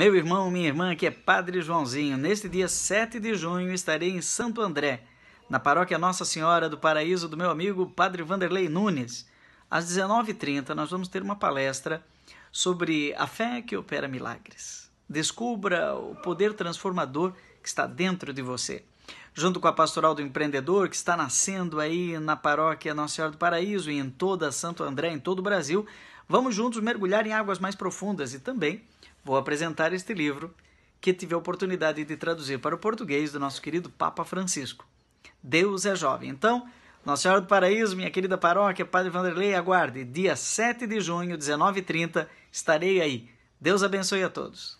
Meu irmão, minha irmã, que é Padre Joãozinho. Neste dia 7 de junho estarei em Santo André, na paróquia Nossa Senhora do Paraíso do meu amigo Padre Vanderlei Nunes. Às 19h30 nós vamos ter uma palestra sobre a fé que opera milagres. Descubra o poder transformador que está dentro de você. Junto com a Pastoral do Empreendedor, que está nascendo aí na paróquia Nossa Senhora do Paraíso e em toda Santo André, em todo o Brasil, vamos juntos mergulhar em águas mais profundas e também vou apresentar este livro que tive a oportunidade de traduzir para o português do nosso querido Papa Francisco. Deus é jovem. Então, nossa Senhora do Paraíso, minha querida paróquia, Padre Vanderlei, aguarde. Dia 7 de junho, 19h30, estarei aí. Deus abençoe a todos.